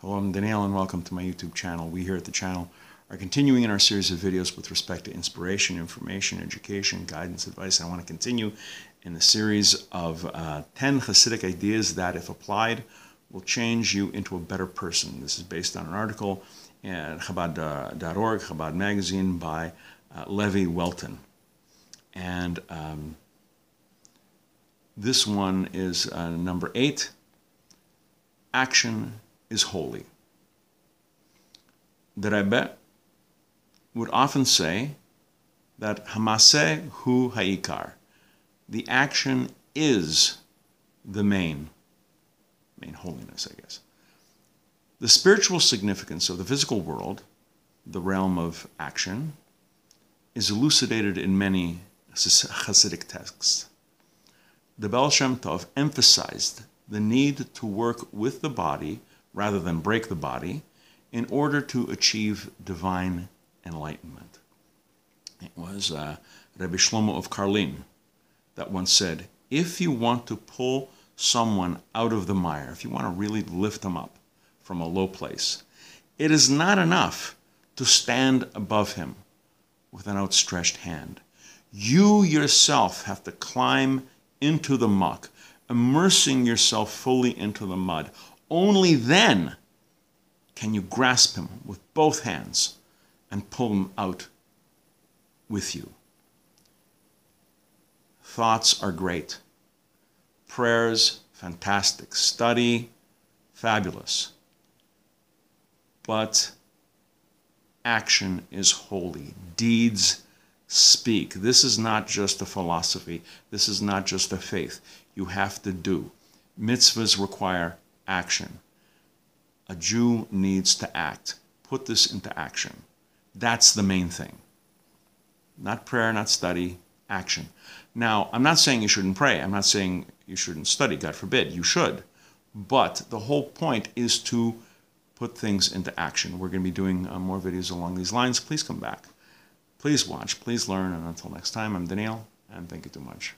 Hello, I'm Daniel and welcome to my YouTube channel. We here at the channel are continuing in our series of videos with respect to inspiration, information, education, guidance, advice. I want to continue in the series of uh, 10 Hasidic ideas that, if applied, will change you into a better person. This is based on an article at Chabad.org, Chabad magazine by uh, Levi Welton. And um, this one is uh, number eight action is holy. The Rebbe would often say that Hamaaseh hu ha'ikar, the action is the main, main holiness, I guess. The spiritual significance of the physical world, the realm of action, is elucidated in many Hasidic texts. The Baal Shem Tov emphasized the need to work with the body rather than break the body in order to achieve divine enlightenment. It was uh, Rabbi Shlomo of Karlin that once said, if you want to pull someone out of the mire, if you want to really lift them up from a low place, it is not enough to stand above him with an outstretched hand. You yourself have to climb into the muck, immersing yourself fully into the mud. Only then can you grasp him with both hands and pull him out with you. Thoughts are great. Prayers, fantastic. Study, fabulous. But action is holy. Deeds speak. This is not just a philosophy. This is not just a faith. You have to do. Mitzvahs require action. A Jew needs to act. Put this into action. That's the main thing. Not prayer, not study, action. Now, I'm not saying you shouldn't pray. I'm not saying you shouldn't study. God forbid. You should. But the whole point is to put things into action. We're going to be doing uh, more videos along these lines. Please come back. Please watch. Please learn. And until next time, I'm Daniel, and thank you too much.